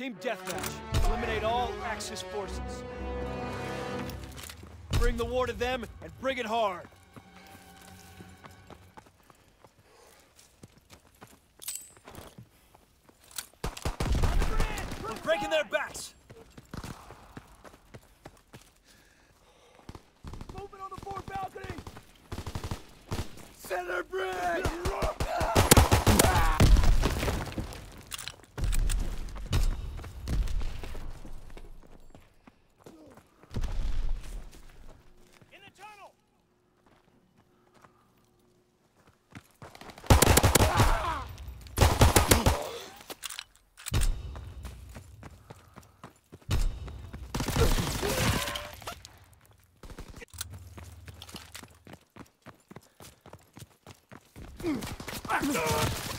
Team Deathmatch. Eliminate all Axis forces. Bring the war to them and bring it hard. We're breaking their backs! Moving on the fort balcony! Center bridge! Back off!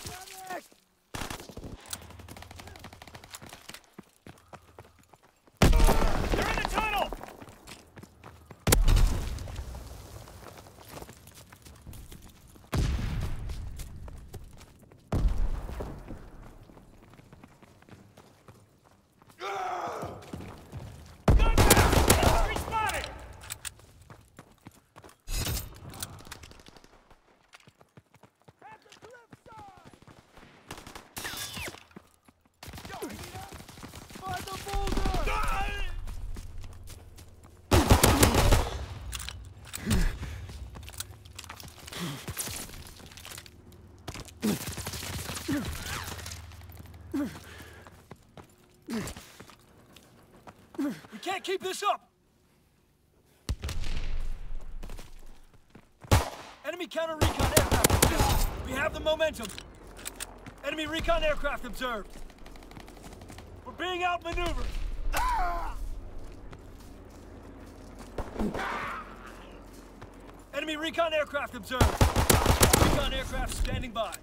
We can't keep this up! Enemy counter recon aircraft. We have the momentum. Enemy recon aircraft observed. We're being outmaneuvered. Enemy recon aircraft observed. Recon aircraft standing by.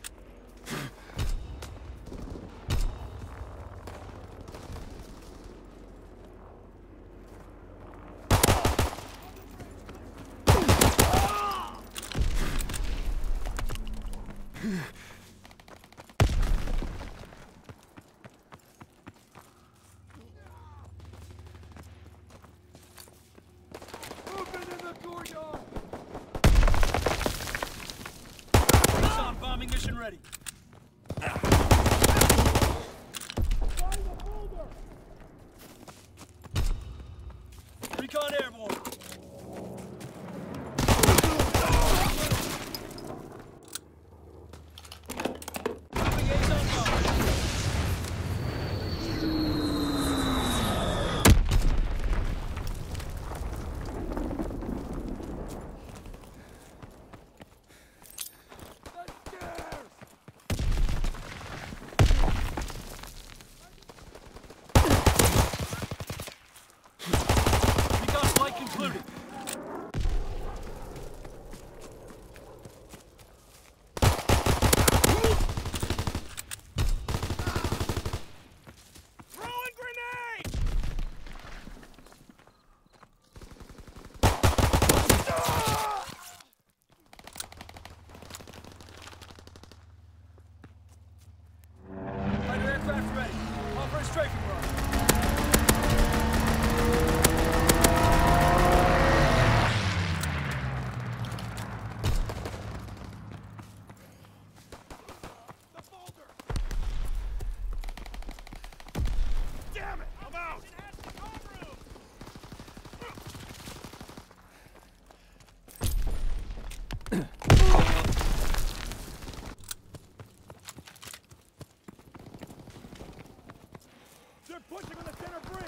Pushing on the center bridge!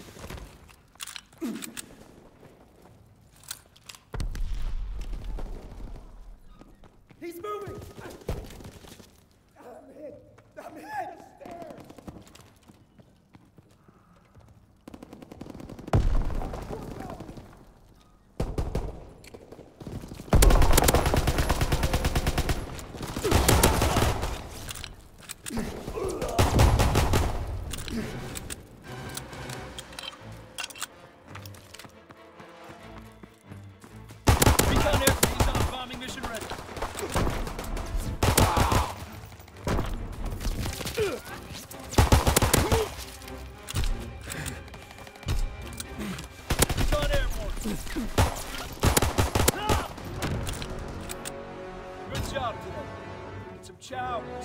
Tchau.